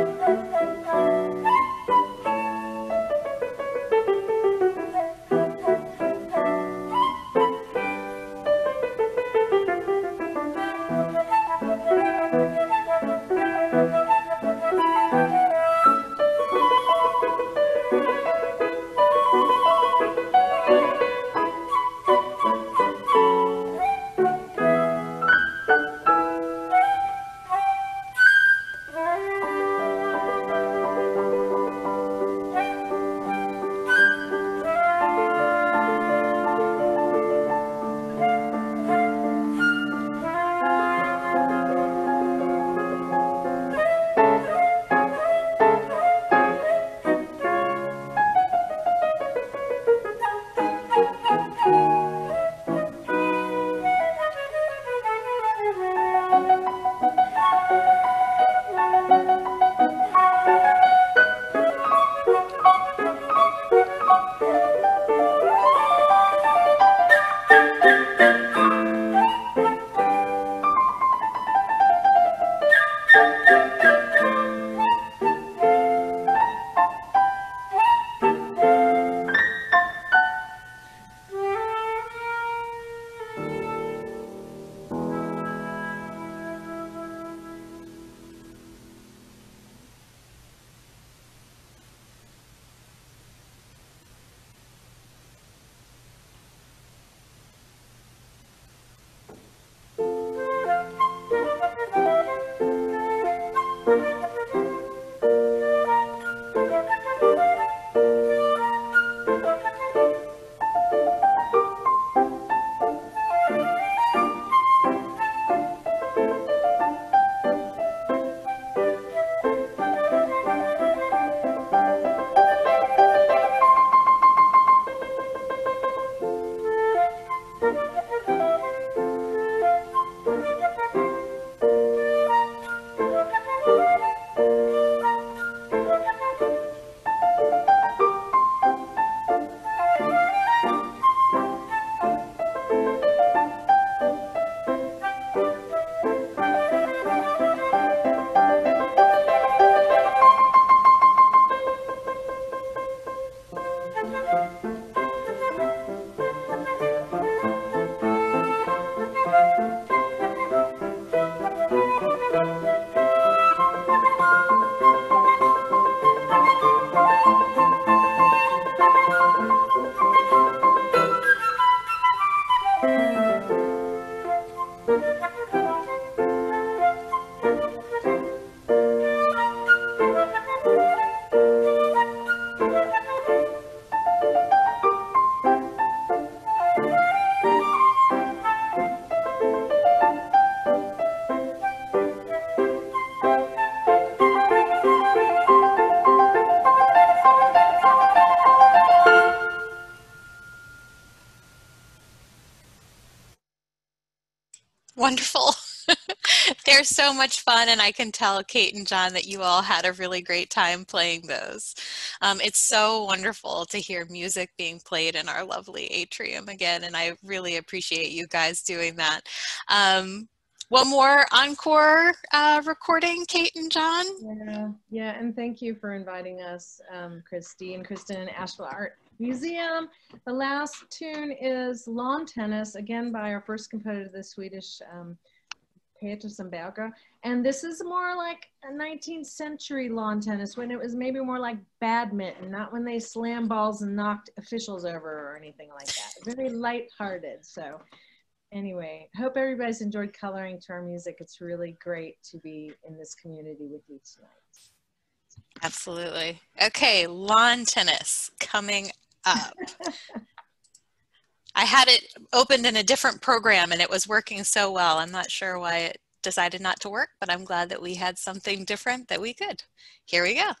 Música Wonderful. (laughs) They're so much fun, and I can tell Kate and John that you all had a really great time playing those. Um, it's so wonderful to hear music being played in our lovely atrium again, and I really appreciate you guys doing that. Um, one more encore uh, recording, Kate and John. Yeah, yeah, and thank you for inviting us, um, Christy and Kristen, Asheville Art Museum. The last tune is Lawn Tennis, again by our first composer, the Swedish um, Peter And this is more like a 19th century lawn tennis when it was maybe more like badminton, not when they slam balls and knocked officials over or anything like that. Very light-hearted. So anyway, hope everybody's enjoyed coloring to our music. It's really great to be in this community with you tonight. Absolutely. Okay, lawn tennis coming up. I had it opened in a different program and it was working so well. I'm not sure why it decided not to work, but I'm glad that we had something different that we could. Here we go.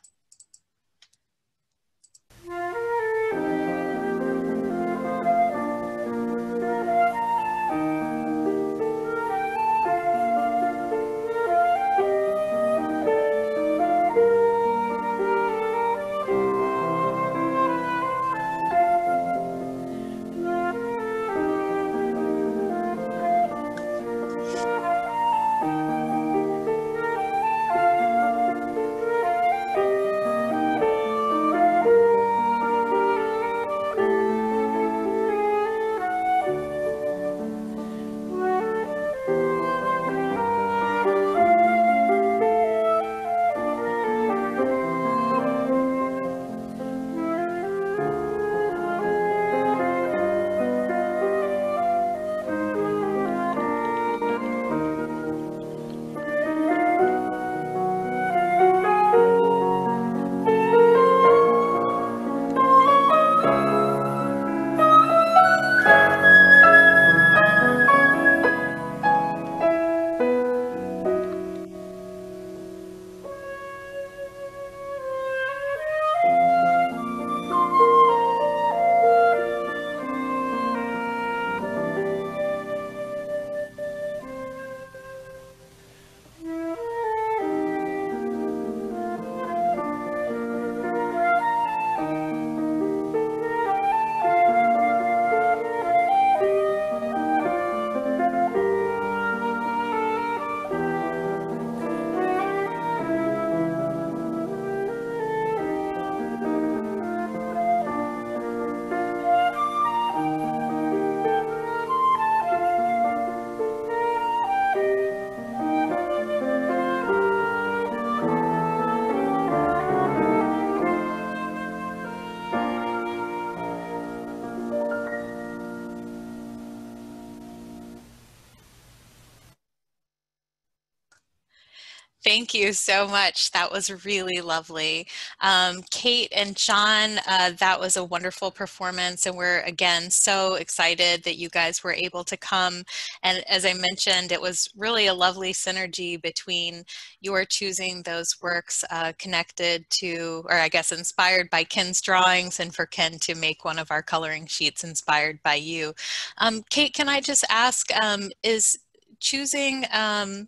Thank you so much. That was really lovely. Um, Kate and John, uh, that was a wonderful performance and we're again so excited that you guys were able to come. And as I mentioned, it was really a lovely synergy between your choosing those works uh, connected to, or I guess inspired by Ken's drawings and for Ken to make one of our coloring sheets inspired by you. Um, Kate, can I just ask, um, is choosing um,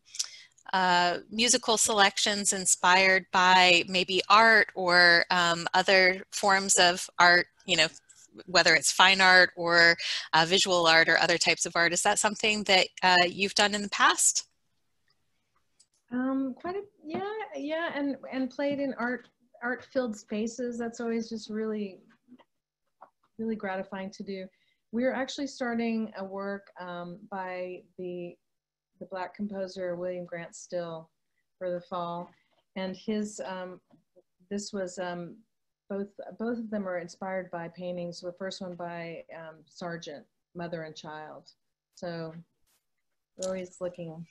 uh, musical selections inspired by maybe art or um, other forms of art, you know, whether it's fine art or uh, visual art or other types of art. Is that something that uh, you've done in the past? Um, quite a, yeah, yeah, and and played in art art filled spaces. That's always just really, really gratifying to do. We're actually starting a work um, by the the black composer William Grant Still for the fall. And his, um, this was um, both, both of them are inspired by paintings. The first one by um, Sargent, Mother and Child. So we're always looking.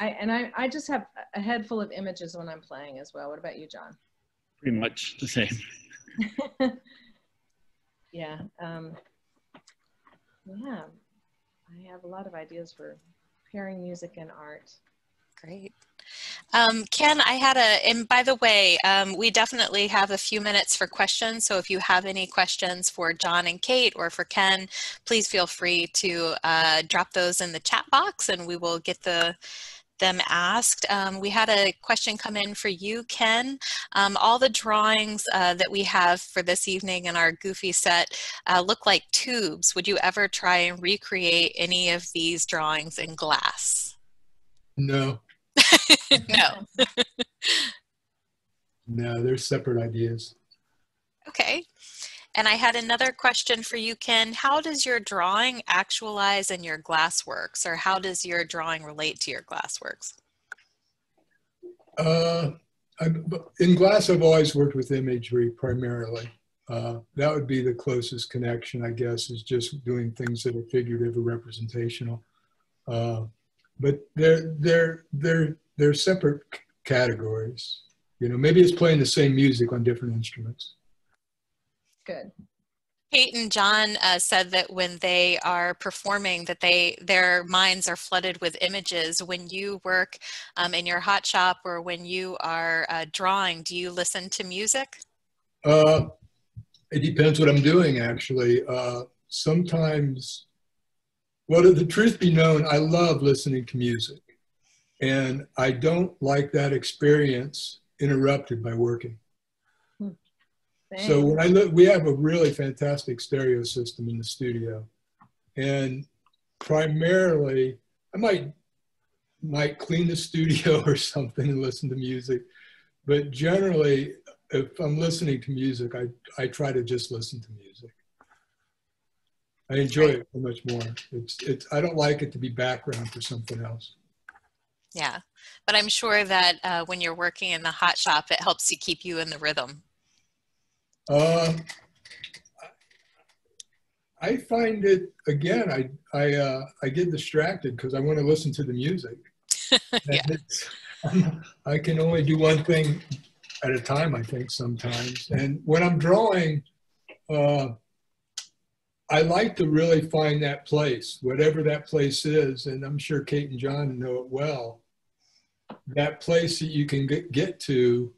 I, and I, I just have a head full of images when I'm playing as well. What about you, John? Pretty much the same. (laughs) yeah. Um, yeah. I have a lot of ideas for pairing music and art. Great. Um, Ken, I had a, and by the way, um, we definitely have a few minutes for questions. So if you have any questions for John and Kate or for Ken, please feel free to uh, drop those in the chat box and we will get the them asked. Um, we had a question come in for you, Ken. Um, all the drawings uh, that we have for this evening in our Goofy set uh, look like tubes. Would you ever try and recreate any of these drawings in glass? No, (laughs) no. (laughs) no, they're separate ideas. Okay. And I had another question for you, Ken. How does your drawing actualize in your glassworks, or how does your drawing relate to your glassworks? Uh, I, in glass, I've always worked with imagery primarily. Uh, that would be the closest connection, I guess, is just doing things that are figurative or representational. Uh, but they're they're they're they're separate categories. You know, maybe it's playing the same music on different instruments. Good. Kate and John uh, said that when they are performing, that they their minds are flooded with images. When you work um, in your hot shop or when you are uh, drawing, do you listen to music? Uh, it depends what I'm doing, actually. Uh, sometimes, well, the truth be known, I love listening to music, and I don't like that experience interrupted by working. So when I look, we have a really fantastic stereo system in the studio, and primarily I might might clean the studio (laughs) or something and listen to music, but generally, if I'm listening to music, I I try to just listen to music. I enjoy it so much more. It's it's I don't like it to be background for something else. Yeah, but I'm sure that uh, when you're working in the hot shop, it helps to keep you in the rhythm. Uh, I find it again. I I uh, I get distracted because I want to listen to the music. (laughs) yeah. I can only do one thing at a time. I think sometimes, and when I'm drawing, uh, I like to really find that place, whatever that place is, and I'm sure Kate and John know it well. That place that you can get, get to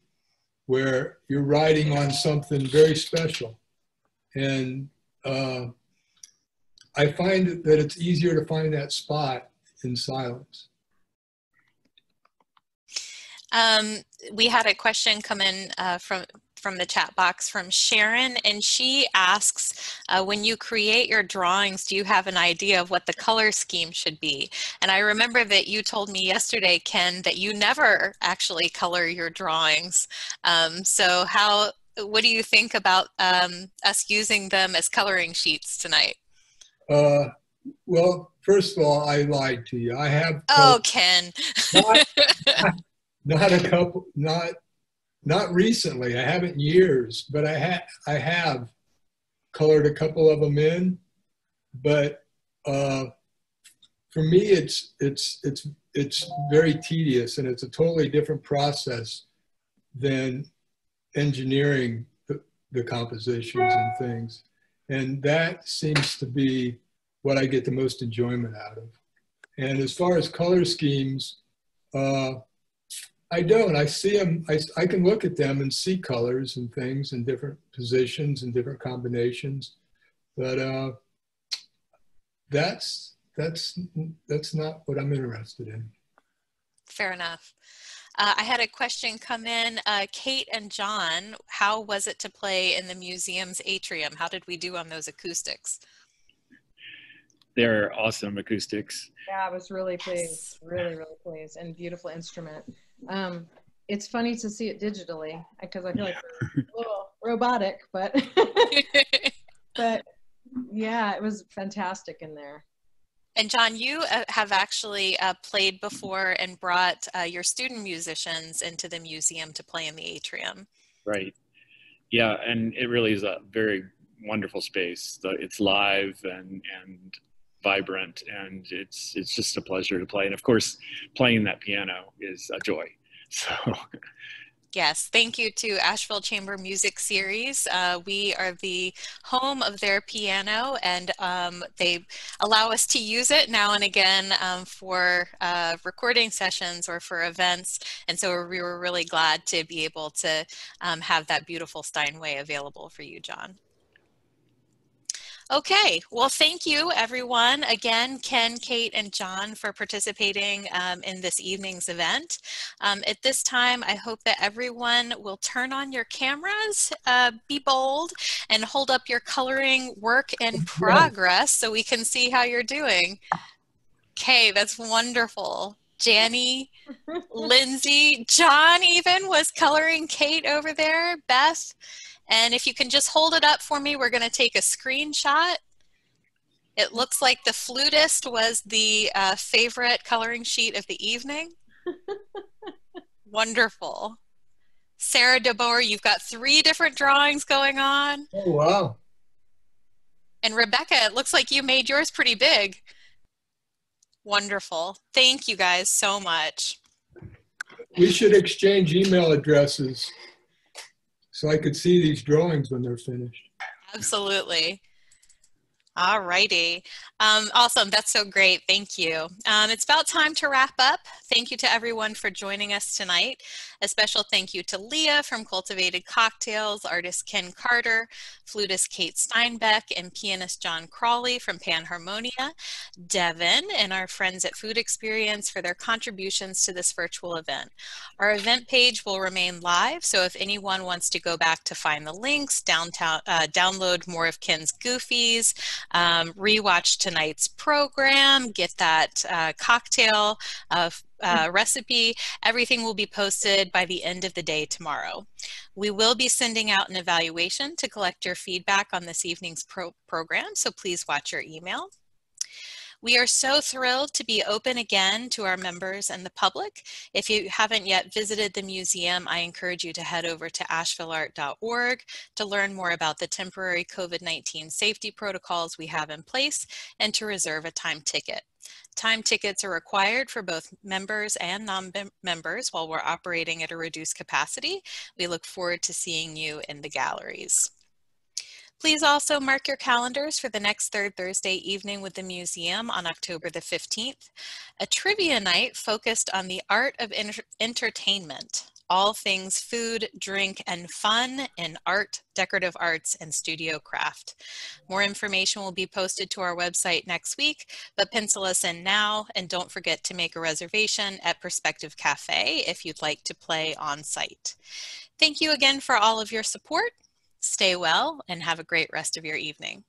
where you're riding on something very special. And uh, I find that it's easier to find that spot in silence. Um, we had a question come in uh, from from the chat box from Sharon, and she asks, uh, when you create your drawings, do you have an idea of what the color scheme should be? And I remember that you told me yesterday, Ken, that you never actually color your drawings. Um, so how, what do you think about um, us using them as coloring sheets tonight? Uh, well, first of all, I lied to you. I have. Oh, Ken. (laughs) not, a couple, not not recently. I haven't years, but I have I have colored a couple of them in. But uh, for me, it's it's it's it's very tedious, and it's a totally different process than engineering the, the compositions and things. And that seems to be what I get the most enjoyment out of. And as far as color schemes, uh, I don't. I see them. I, I can look at them and see colors and things in different positions and different combinations, but uh, that's that's that's not what I'm interested in. Fair enough. Uh, I had a question come in. Uh, Kate and John, how was it to play in the museum's atrium? How did we do on those acoustics? They're awesome acoustics. Yeah, I was really pleased. Yes. Really, really pleased. And beautiful instrument. Um, it's funny to see it digitally because I feel like a little robotic, but (laughs) (laughs) but yeah, it was fantastic in there. And John, you uh, have actually uh, played before and brought uh, your student musicians into the museum to play in the atrium. Right. Yeah, and it really is a very wonderful space. It's live and and vibrant and it's it's just a pleasure to play and of course playing that piano is a joy (laughs) so Yes, thank you to Asheville Chamber Music Series. Uh, we are the home of their piano and um, they allow us to use it now and again um, for uh, recording sessions or for events. And so we were really glad to be able to um, have that beautiful Steinway available for you, John. Okay, well, thank you everyone. Again, Ken, Kate, and John for participating um, in this evening's event. Um, at this time, I hope that everyone will turn on your cameras, uh, be bold, and hold up your coloring work in progress so we can see how you're doing. Okay, that's wonderful. Janny, (laughs) Lindsay, John even was coloring Kate over there, Beth. And if you can just hold it up for me, we're going to take a screenshot. It looks like the flutist was the uh, favorite coloring sheet of the evening. (laughs) Wonderful. Sarah DeBoer, you've got three different drawings going on. Oh, wow. And Rebecca, it looks like you made yours pretty big. Wonderful. Thank you guys so much. We should exchange email addresses so I could see these drawings when they're finished. Absolutely. All righty. Um, awesome. That's so great. Thank you. Um, it's about time to wrap up. Thank you to everyone for joining us tonight. A special thank you to Leah from Cultivated Cocktails, artist Ken Carder, flutist Kate Steinbeck, and pianist John Crawley from Panharmonia, Devin, and our friends at Food Experience for their contributions to this virtual event. Our event page will remain live, so if anyone wants to go back to find the links, downtown, uh, download more of Ken's Goofies, um, rewatch tonight's program, get that uh, cocktail of uh, recipe. Everything will be posted by the end of the day tomorrow. We will be sending out an evaluation to collect your feedback on this evening's pro program, so please watch your email. We are so thrilled to be open again to our members and the public. If you haven't yet visited the museum, I encourage you to head over to ashevilleart.org to learn more about the temporary COVID-19 safety protocols we have in place and to reserve a time ticket. Time tickets are required for both members and non-members while we're operating at a reduced capacity. We look forward to seeing you in the galleries. Please also mark your calendars for the next third Thursday evening with the museum on October the 15th, a trivia night focused on the art of entertainment, all things food, drink, and fun in art, decorative arts, and studio craft. More information will be posted to our website next week, but pencil us in now and don't forget to make a reservation at Perspective Cafe if you'd like to play on site. Thank you again for all of your support Stay well and have a great rest of your evening.